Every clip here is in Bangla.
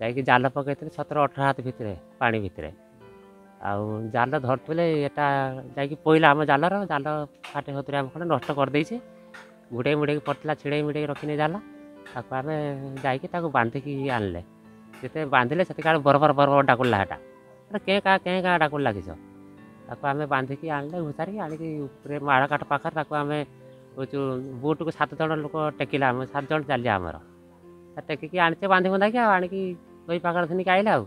जाल पकड़ी सतर अठर हाथ भितर पा भितर आउ जाल धरते यहाँ जाइला आम जाल जाल फाटे हतरे आम खंड नष्ट करदे गुड़े मुड़े पड़ता छिड़े मुड़े रखने जाल ताको आम जा बांधिक आनले जिते बांधिले से बरबर बरबर डाकुल्ला हेटा कें का कें का डाकुल्ला किस ताको आम बांधिक आनले घुसारिक आणिकी मालकाट पाखे ताको आम जो को सतज लोक टेकिला सतज चलिए आमर टेक आनचे बांधे बंधा कि ଦହି ପାଖରେ ଧରିକି ଆଇଲା ଆଉ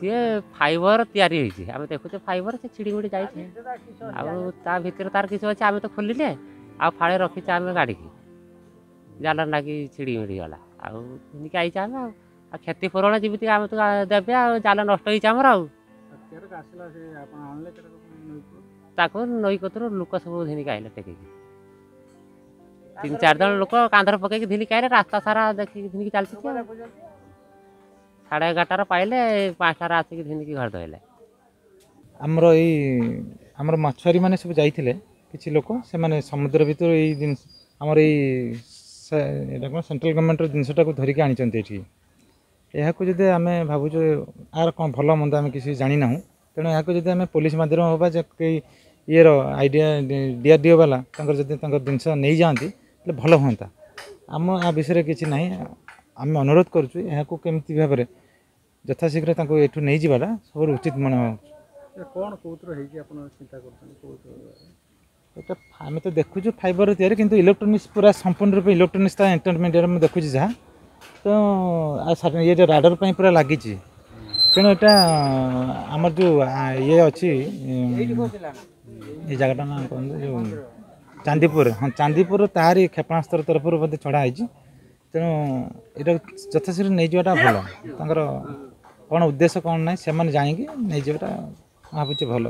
ସିଏ ଫାଇବର ତିଆରି ହେଇଛି ଆମେ ଦେଖୁଛେ ଫାଇବର ସେ ଛିଡ଼ି ଗୁଡ଼ି ଯାଇଛି ଆଉ ତା ଭିତରେ ତାର କିଛି ଅଛି ଆମେ ତ ଖୋଲିଲେ ଆଉ ଫାଳେ ରଖିଛେ ଆମେ ଗାଡ଼ିକି ଜାଲରେ ଲାଗି ଛିଡ଼ି ମିଡ଼ି ଗଲା ଆଉ ଧରିକି ଆଇଛେ ଆମେ ଆଉ ଆଉ କ୍ଷତିପୂରଣ ଯେମିତି ଆମେ ତ ଦେବେ ଆଉ ଜାଲ ନଷ୍ଟ ହେଇଛି ଆମର ଆଉ ତାକୁ ନଈ କତରୁ ଲୋକ ସବୁ ଧରିକି ଆଇଲେ ଟେକିକି তিন চার জন লোক কাঁধরে পকাইকি ধিলি কাইরে রাস্তা সারা দেখিকি ধিনিকি চালছি সাড়ে এগারোটার পাইলে পাঁচটার আসিকি ধিনিকি ঘর ধরলে আমার এই আমার মাছুয়ারি মানে সব যাইলে কিছু লোক সে সমুদ্র ভিতর এই জিনিস আমার এই এটা কোণ সেন্ট্রাল গভর্নমেন্টর জিনিসটা ধরিকি আনিছেন এটি ଏହାକୁ ଯଦି ଆମେ ଭାବୁଛୁ ଆର କ'ଣ ଭଲ ମନ୍ଦ ଆମେ କିଛି ଜାଣିନାହୁଁ ତେଣୁ ଏହାକୁ ଯଦି ଆମେ ପୋଲିସ ମାଧ୍ୟମ ହେବା ଯେ କେହି ଇଏର ଆଇଡ଼ିଆ ଡିଆର୍ଡିଓ ବାଲା ତାଙ୍କର ଯଦି ତାଙ୍କର ଜିନିଷ ନେଇଯାଆନ୍ତି ହେଲେ ଭଲ ହୁଅନ୍ତା ଆମ ଆ ବିଷୟରେ କିଛି ନାହିଁ ଆମେ ଅନୁରୋଧ କରୁଛୁ ଏହାକୁ କେମିତି ଭାବରେ ଯଥାଶୀଘ୍ର ତାଙ୍କୁ ଏଠୁ ନେଇଯିବାଟା ସବୁଠୁ ଉଚିତ ମନେ ହେଉଛି କ'ଣ କେଉଁଥିରେ ହେଇଛି ଆପଣ ଚିନ୍ତା କରୁଛନ୍ତି କେଉଁଥିରେ এটা আমি তো দেখুছু ফাইবর তৈরি কিন্তু ইলেকট্রোনিক্স পুরা সম্পূর্ণ রূপে ইলেকট্রোনিক্স তা এন্টারমিডিয়েট আমি দেখুছি যা তো ইয়ে যে রাডর পাই পুরা লাগিছি তেমন এটা আমার যে ইয়ে অছি এই জায়গাটা না কোন ଚାନ୍ଦିପୁର ହଁ ଚାନ୍ଦିପୁର ତାହାରି କ୍ଷେପଣାସ୍ତ୍ର ତରଫରୁ ମଧ୍ୟ ଛଡ଼ା ହେଇଛି ତେଣୁ ଏଇଟା ଯଥାଶୀଘ୍ର ନେଇଯିବାଟା ଭଲ ତାଙ୍କର କ'ଣ ଉଦ୍ଦେଶ୍ୟ କ'ଣ ନାହିଁ ସେମାନେ ଜାଣିକି ନେଇଯିବାଟା ଭାବୁଛି ଭଲ